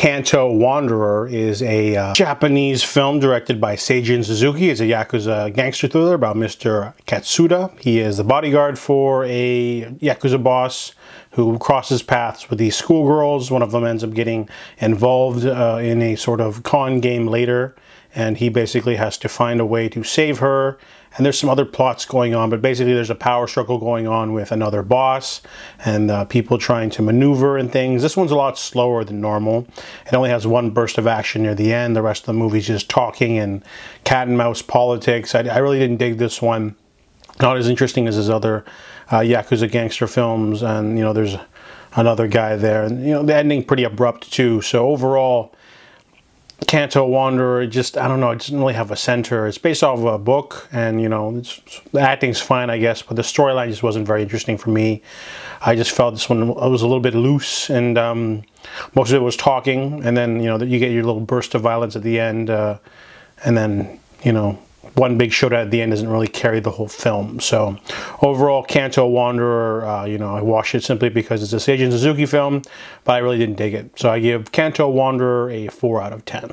Kanto Wanderer is a uh, Japanese film directed by Seijun Suzuki. It's a Yakuza gangster thriller about Mr. Katsuda. He is the bodyguard for a Yakuza boss who crosses paths with these schoolgirls. One of them ends up getting involved uh, in a sort of con game later, and he basically has to find a way to save her and there's some other plots going on, but basically there's a power struggle going on with another boss and uh, people trying to maneuver and things. This one's a lot slower than normal. It only has one burst of action near the end. The rest of the movie's just talking and cat and mouse politics. I, I really didn't dig this one. Not as interesting as his other uh, Yakuza gangster films, and you know there's another guy there, and you know the ending pretty abrupt too. So overall, Kanto Wanderer, just, I don't know, it doesn't really have a center. It's based off of a book, and, you know, the acting's fine, I guess, but the storyline just wasn't very interesting for me. I just felt this one was a little bit loose, and um, most of it was talking, and then, you know, that you get your little burst of violence at the end, uh, and then, you know, one big showdown at the end doesn't really carry the whole film. So overall, Kanto Wanderer, uh, you know, I watched it simply because it's a Seijun Suzuki film, but I really didn't dig it. So I give Kanto Wanderer a 4 out of 10.